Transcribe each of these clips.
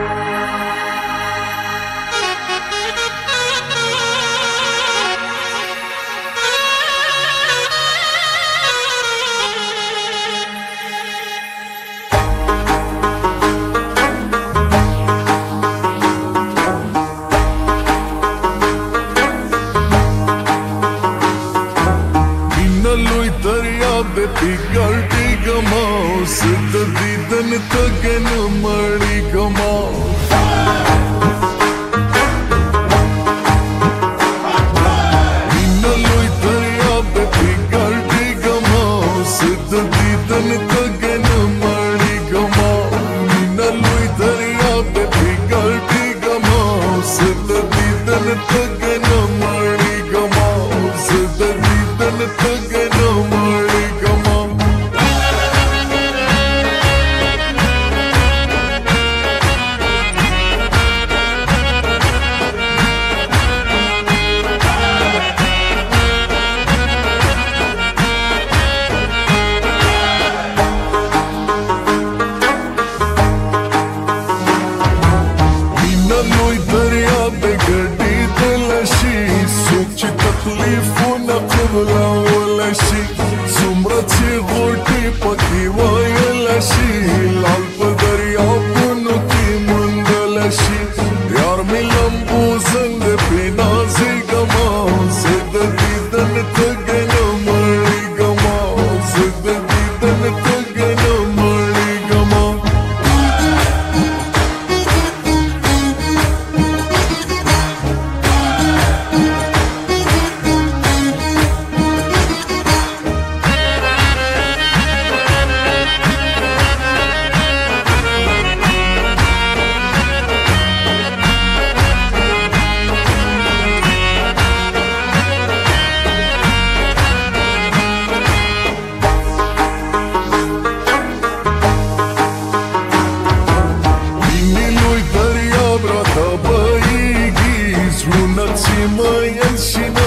Bye. ಗಮಾ ಸಿದ್ಧದಿದ್ದನ ತಗನ ಮಳಿ ಗಮಾ न Louis दरिया पे गड्डी ते लशी सुख तकलीफ न कुबला वो लशी सुमरची गोटी पकीवा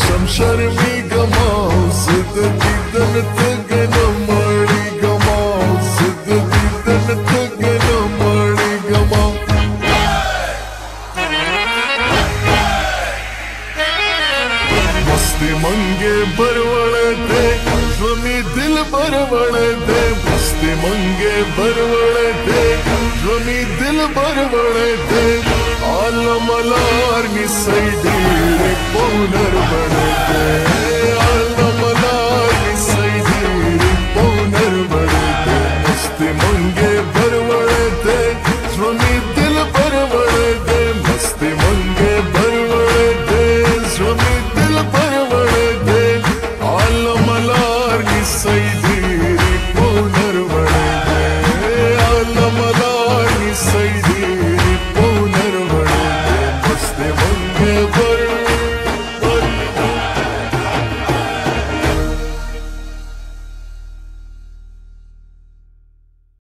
शम शर्मी गमाओ सिद्धि मंगे बरवण दे स्वमी दिल बरवण दे। मस्ती मंगे बरवण दे दिल बरवण दे। आलमलार नि रे पौनर बनते